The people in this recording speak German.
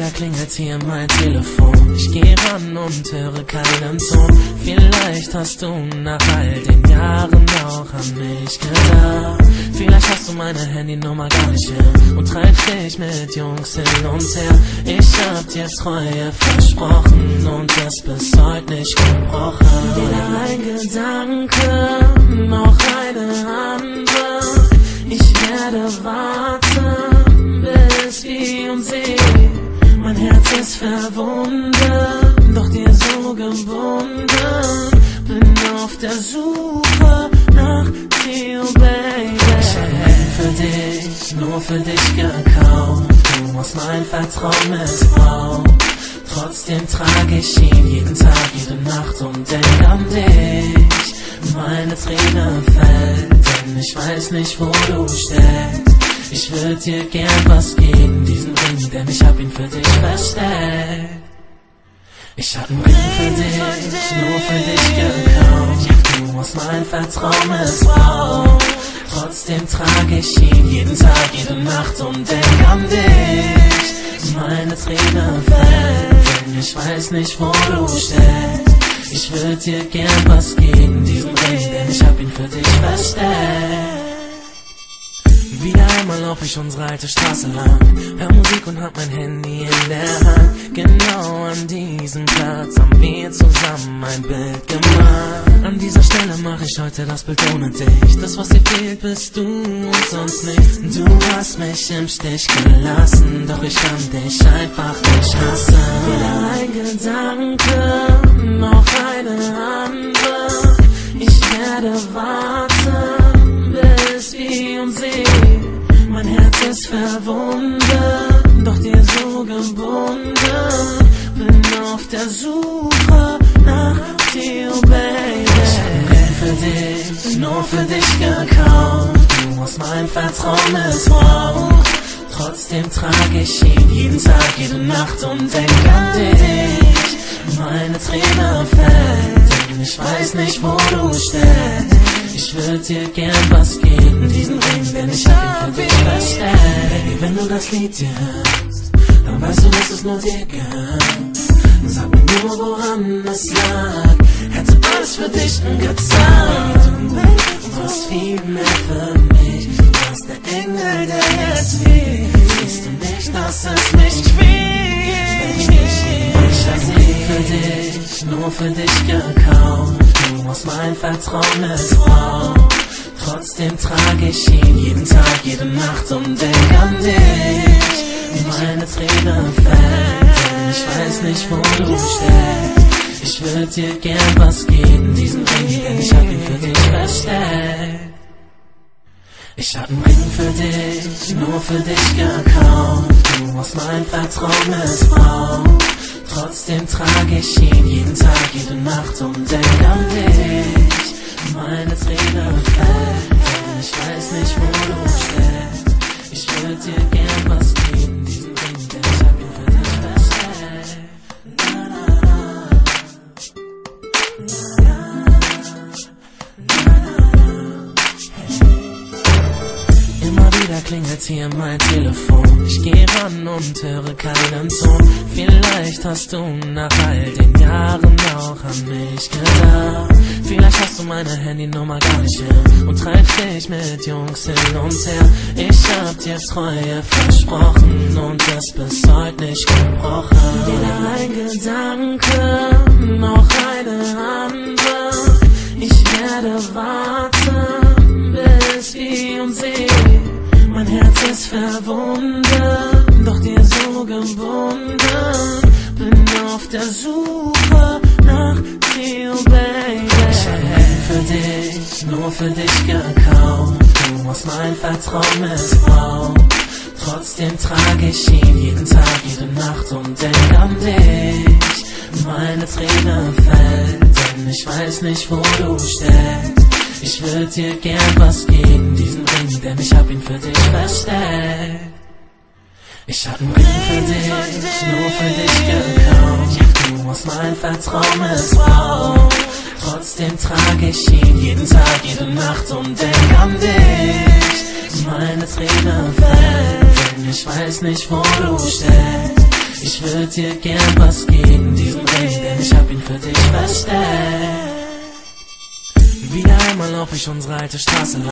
wieder klingelt hier mein Telefon. Ich geh ran und höre keinen Ton. Vielleicht hast du nach all den Jahren auch an mich gedacht. Vielleicht hast du meine Handynummer gar nicht mehr und treibst dich mit Jungs hin und her. Ich hab dir Treue versprochen und es bis heute nicht gebrochen. Weder ein Gedanke noch eine andere. Ich werde warten, bis wir uns sehen. Mein Herz ist verwunden, doch dir so gebunden. Bin auf der Suche nur für dich gekauft. Du hast mein Vertrauen missbraucht. Trotzdem trage ich ihn jeden Tag, jede Nacht und denk an dich. Meine Träne fällt, denn ich weiß nicht, wo du steckst. Ich würde dir gern was geben, diesen Ring, denn ich hab ihn für dich versteckt. Ich hab einen Ring für dich, nur für dich gekauft. Du hast mein Vertrauen missbraucht. Trotzdem trage ich ihn jeden Tag, jede Nacht und denk an dich. Meine Träne fällt, denn ich weiß nicht, wo du steckst. Ich würde dir gern was geben, diesen Ring, denn ich hab ihn für dich versteckt. Wieder einmal lauf ich unsere alte Straße lang, hör Musik und hab mein Handy in der Hand. Genau an diesem Platz haben wir zusammen ein Bild gemacht. An dieser Stelle mache ich heute das Bild ohne dich. Das, was dir fehlt, bist du und sonst nicht. Du hast mich im Stich gelassen, doch ich kann dich einfach nicht hassen. Weder ein Gedanke noch eine andere. Ich werde warten, bis wir uns sehen. Mein Herz ist verwunden, doch dir so gebunden. Der Suche nach dir, Baby. Ich hab Geld für dich, nur für dich gekauft. Du hast mein Vertrauen missbraucht. Trotzdem trage ich ihn jeden Tag, jede Nacht und denk an dich. Meine Träne fällt, denn ich weiß nicht, wo du steckst. Ich würde dir gern was geben, diesen Ring, denn ich hab ihn für dich. Baby, wenn du das Lied hier hörst, dann weißt du, dass es nur dir gehört. Sag mir nur, woran es lag. Hätte alles für dich gezeigt. Du warst viel mehr für mich. Du warst der Engel, der jetzt weht. Siehst du nicht, dass es mich quält? Ich hab nie für dich, nur für dich gekauft. Du hast mein Vertrauen missbraucht. Trotzdem trage ich ihn jeden Tag, jede Nacht und denk an dich. Meine Träne fällt, ich weiß nicht, wo du steckst. Ich würde dir gern was geben, diesen Ring, denn ich hab ihn für dich versteckt. Ich hab einen Ring für dich, nur für dich gekauft. Du hast mein Vertrauen missbraucht. Trotzdem trage ich ihn jeden Tag, jede Nacht und denk an dich. Meine Träne fällt, denn ich weiß nicht, wo klingelt hier mein Telefon. Ich geh ran und höre keinen Ton. Vielleicht hast du nach all den Jahren auch an mich gedacht. Vielleicht hast du meine Handynummer gar nicht mehr und treibst dich mit Jungs hin und her. Ich hab dir Treue versprochen und es bis heute nicht gebrochen. Weder ein Gedanke noch eine andere. Ich werde warten, Ist verwunden, doch dir so gebunden. Bin auf der Suche nach dir, Baby. Ich hab für dich, nur für dich gekauft. Du hast mein Vertrauen missbraucht. Trotzdem trage ich ihn jeden Tag, jede Nacht und denk an dich. Meine Träne fällt, denn ich weiß nicht, wo du steckst. Ich würd dir gern was geben, diesen Ring, denn ich hab ihn für dich versteckt. Ich hab einen Ring für dich, nur für dich gekauft. Du musst mein Vertrauen missbrauchen. Trotzdem trage ich ihn jeden Tag, jede Nacht und denk an dich. Meine Träne fällt, denn ich weiß nicht, wo du steckst. Ich würd dir gern was geben, diesen Ring, denn ich hab ihn für dich versteckt. Wieder einmal lauf ich unsere alte Straße lang.